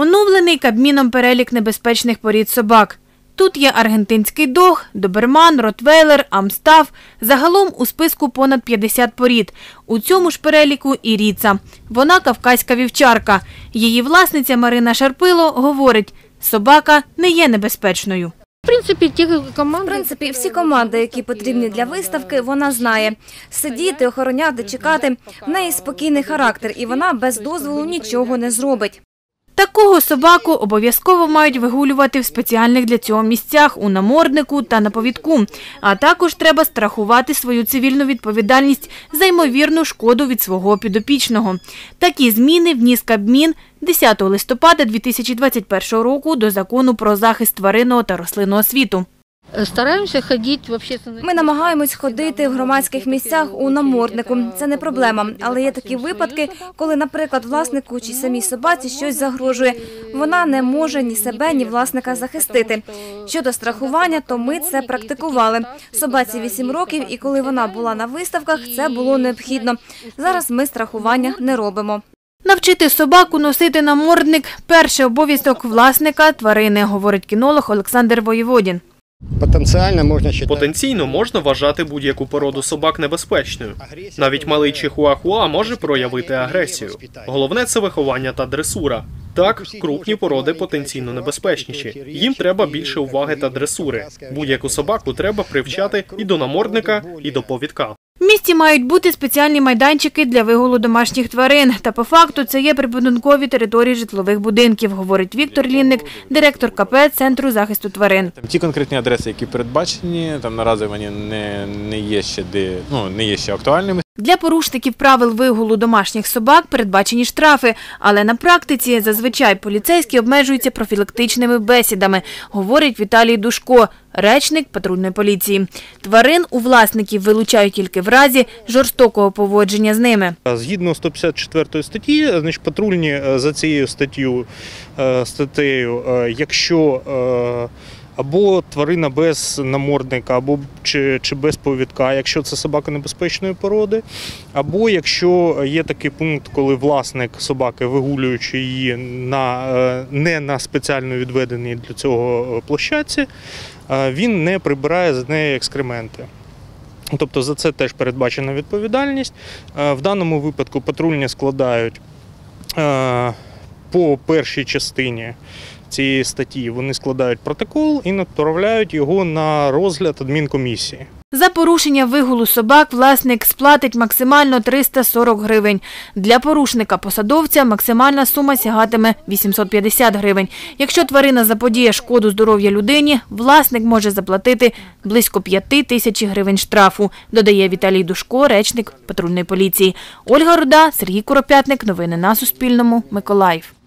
Оновлений Кабміном перелік небезпечних порід собак. Тут є аргентинський дог, доберман, ротвейлер, амстаф. Загалом у списку понад 50 порід. У цьому ж переліку і ріца. Вона кавказька вівчарка. Її власниця Марина Шарпило говорить, собака не є небезпечною. В принципі, ті В принципі, всі команди, які потрібні для виставки, вона знає. Сидіти, охороняти, чекати. В неї спокійний характер, і вона без дозволу нічого не зробить. Такого собаку обов'язково мають вигулювати в спеціальних для цього місцях у наморднику та на повідку. А також треба страхувати свою цивільну відповідальність за ймовірну шкоду від свого підопічного. Такі зміни вніс Кабмін 10 листопада 2021 року до закону про захист тваринного та рослинного світу. Стараємося ходити в общественних Ми намагаємось ходити в громадських місцях у наморднику. Це не проблема, але є такі випадки, коли, наприклад, власнику чи самій собаці щось загрожує. Вона не може ні себе, ні власника захистити. Щодо страхування, то ми це практикували. Собаці 8 років, і коли вона була на виставках, це було необхідно. Зараз ми страхування не робимо. Навчити собаку носити намордник – перший обов'язок власника тварини, говорить кінолог Олександр Воєводін. Потенціально можна считати. Потенційно можна вважати будь-яку породу собак небезпечною. Навіть малий чихуахуа може проявити агресію. Головне це виховання та дресура. Так, крупні породи потенційно небезпечніші. Їм треба більше уваги та дресури. Будь-яку собаку треба привчати і до намордника, і до повідка. В місті мають бути спеціальні майданчики для вигулу домашніх тварин. Та по факту це є прибудинкові території житлових будинків, говорить Віктор Лінник, директор КП Центру захисту тварин. Ті конкретні адреси, які передбачені, там наразі вони не, не є ще де, ну, не є ще актуальними. Для порушників правил вигулу домашніх собак передбачені штрафи, але на практиці зазвичай поліцейські обмежуються профілактичними бесідами, говорить Віталій Душко, речник патрульної поліції. Тварин у власників вилучають тільки в разі жорстокого поводження з ними. Згідно 154 статті, значить, патрульні е, за цією статтю, е, статтею, е, якщо або тварина без намордника, або чи, чи без повідка, якщо це собака небезпечної породи, або якщо є такий пункт, коли власник собаки, вигулюючи її на, е, не на спеціально відведеній для цього площадці, е, він не прибирає з неї екскременти. Тобто за це теж передбачена відповідальність. Е, В даному випадку патрульні складають по першій частині цієї статті, вони складають протокол і направляють його на розгляд адмінкомісії. За порушення вигулу собак власник сплатить максимально 340 гривень. Для порушника-посадовця максимальна сума сягатиме 850 гривень. Якщо тварина заподіє шкоду здоров'я людині, власник може заплатити близько 5 тисяч гривень штрафу, додає Віталій Душко, речник патрульної поліції. Ольга Руда, Сергій Куропятник. Новини на Суспільному. Миколаїв.